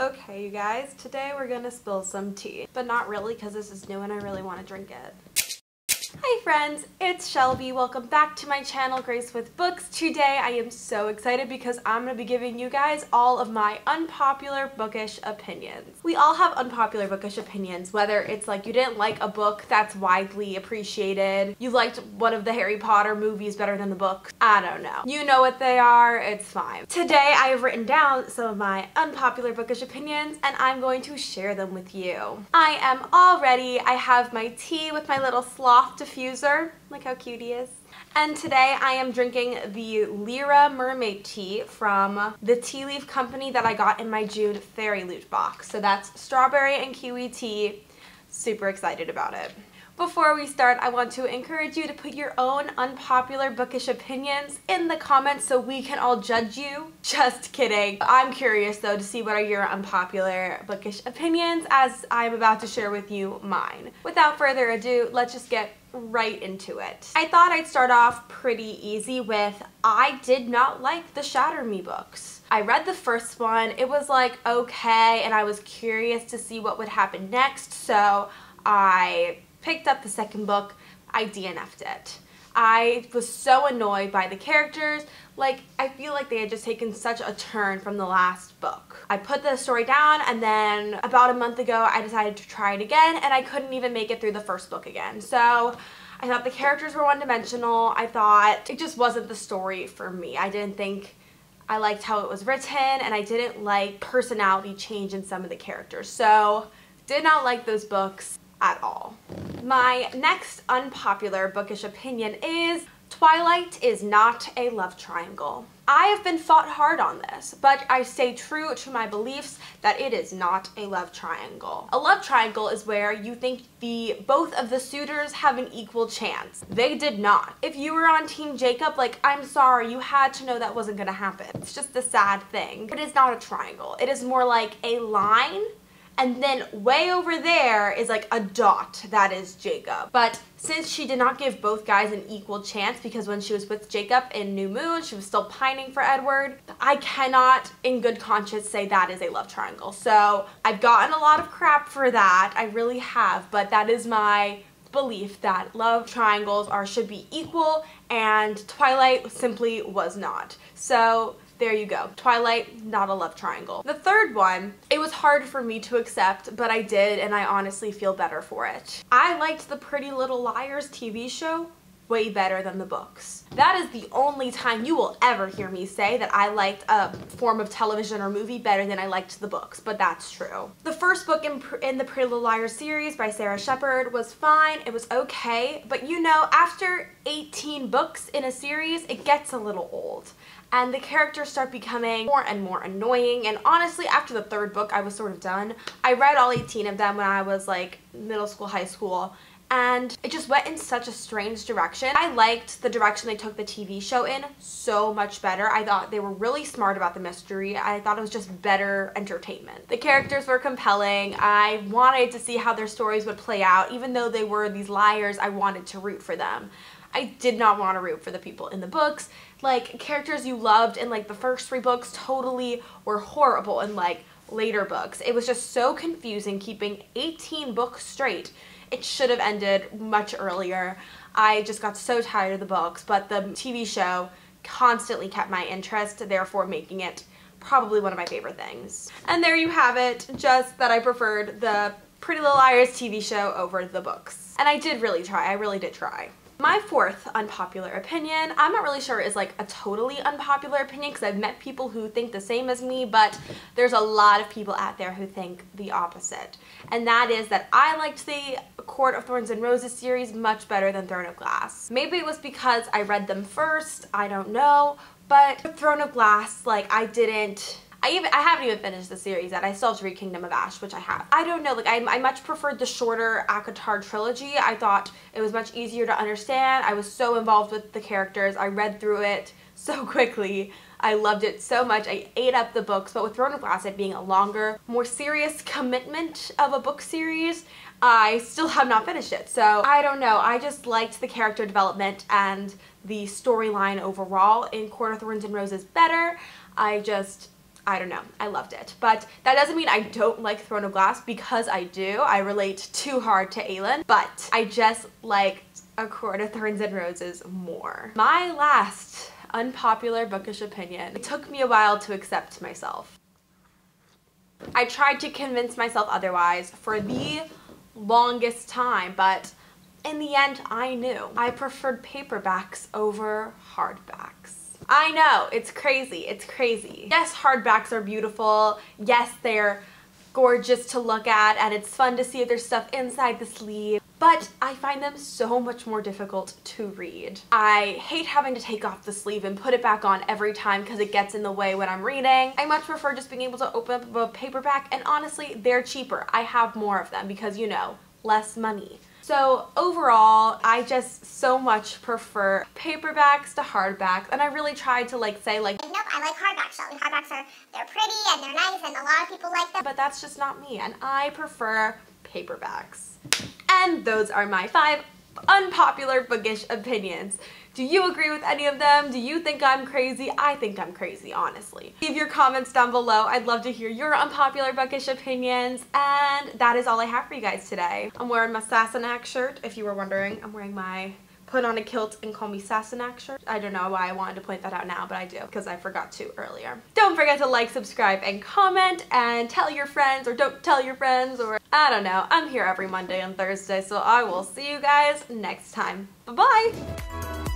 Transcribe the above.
Okay, you guys, today we're gonna spill some tea. But not really, because this is new and I really want to drink it. Hi friends, it's Shelby. Welcome back to my channel, Grace with Books. Today I am so excited because I'm going to be giving you guys all of my unpopular bookish opinions. We all have unpopular bookish opinions, whether it's like you didn't like a book that's widely appreciated, you liked one of the Harry Potter movies better than the book, I don't know. You know what they are, it's fine. Today I have written down some of my unpopular bookish opinions and I'm going to share them with you. I am all ready. I have my tea with my little sloth diffuser. Look how cute he is. And today I am drinking the Lyra Mermaid Tea from the Tea Leaf Company that I got in my June Fairy Loot box. So that's strawberry and kiwi tea. Super excited about it. Before we start, I want to encourage you to put your own unpopular bookish opinions in the comments so we can all judge you. Just kidding. I'm curious though to see what are your unpopular bookish opinions as I'm about to share with you mine. Without further ado, let's just get right into it. I thought I'd start off pretty easy with I did not like the Shatter Me books. I read the first one, it was like okay, and I was curious to see what would happen next, so I picked up the second book, I DNF'd it. I was so annoyed by the characters. Like, I feel like they had just taken such a turn from the last book. I put the story down and then about a month ago I decided to try it again and I couldn't even make it through the first book again. So I thought the characters were one-dimensional. I thought it just wasn't the story for me. I didn't think I liked how it was written and I didn't like personality change in some of the characters. So did not like those books at all. My next unpopular bookish opinion is Twilight is not a love triangle. I have been fought hard on this, but I stay true to my beliefs that it is not a love triangle. A love triangle is where you think the both of the suitors have an equal chance. They did not. If you were on Team Jacob, like, I'm sorry, you had to know that wasn't gonna happen. It's just a sad thing. It is not a triangle. It is more like a line and then way over there is like a dot that is Jacob. But since she did not give both guys an equal chance because when she was with Jacob in New Moon, she was still pining for Edward, I cannot in good conscience say that is a love triangle. So I've gotten a lot of crap for that. I really have, but that is my belief that love triangles are should be equal and Twilight simply was not. So there you go. Twilight, not a love triangle. The third one, it was hard for me to accept, but I did and I honestly feel better for it. I liked the Pretty Little Liars TV show way better than the books. That is the only time you will ever hear me say that I liked a form of television or movie better than I liked the books, but that's true. The first book in, in the Pretty Little Liars series by Sara Shepard was fine, it was okay, but you know, after 18 books in a series, it gets a little old and the characters start becoming more and more annoying and honestly after the third book I was sort of done. I read all 18 of them when I was like middle school, high school and it just went in such a strange direction. I liked the direction they took the TV show in so much better. I thought they were really smart about the mystery. I thought it was just better entertainment. The characters were compelling. I wanted to see how their stories would play out. Even though they were these liars, I wanted to root for them. I did not want to root for the people in the books. Like, characters you loved in, like, the first three books totally were horrible in, like, later books. It was just so confusing keeping 18 books straight. It should have ended much earlier. I just got so tired of the books, but the TV show constantly kept my interest, therefore making it probably one of my favorite things. And there you have it, just that I preferred the Pretty Little Liars TV show over the books. And I did really try, I really did try. My fourth unpopular opinion, I'm not really sure is like a totally unpopular opinion because I've met people who think the same as me, but there's a lot of people out there who think the opposite. And that is that I liked the Court of Thorns and Roses series much better than Throne of Glass. Maybe it was because I read them first, I don't know, but Throne of Glass, like I didn't I even I haven't even finished the series yet. I still have to read Kingdom of Ash, which I have. I don't know, like I, I much preferred the shorter ACOTAR trilogy. I thought it was much easier to understand. I was so involved with the characters. I read through it so quickly. I loved it so much. I ate up the books, but with Throne of Glass it being a longer, more serious commitment of a book series, I still have not finished it. So I don't know. I just liked the character development and the storyline overall in Court of Thorns and Roses better. I just I don't know, I loved it. But that doesn't mean I don't like Throne of Glass because I do. I relate too hard to Aelin, but I just like A Court of Thorns and Roses more. My last unpopular bookish opinion. It took me a while to accept myself. I tried to convince myself otherwise for the longest time, but in the end, I knew. I preferred paperbacks over hardbacks. I know, it's crazy, it's crazy. Yes, hardbacks are beautiful. Yes, they're gorgeous to look at and it's fun to see their stuff inside the sleeve but I find them so much more difficult to read. I hate having to take off the sleeve and put it back on every time because it gets in the way when I'm reading. I much prefer just being able to open up a paperback and honestly, they're cheaper. I have more of them because you know, less money. So overall, I just so much prefer paperbacks to hardbacks, and I really tried to like say like, nope, I like hardbacks, Shelby. Hardbacks are, they're pretty and they're nice and a lot of people like them. But that's just not me, and I prefer paperbacks. And those are my five unpopular bookish opinions. Do you agree with any of them? Do you think I'm crazy? I think I'm crazy, honestly. Leave your comments down below. I'd love to hear your unpopular bookish opinions. And that is all I have for you guys today. I'm wearing my Sassenach shirt, if you were wondering. I'm wearing my put on a kilt and call me Sassenach shirt. I don't know why I wanted to point that out now, but I do because I forgot to earlier. Don't forget to like, subscribe, and comment, and tell your friends or don't tell your friends or I don't know. I'm here every Monday and Thursday, so I will see you guys next time. Bye-bye!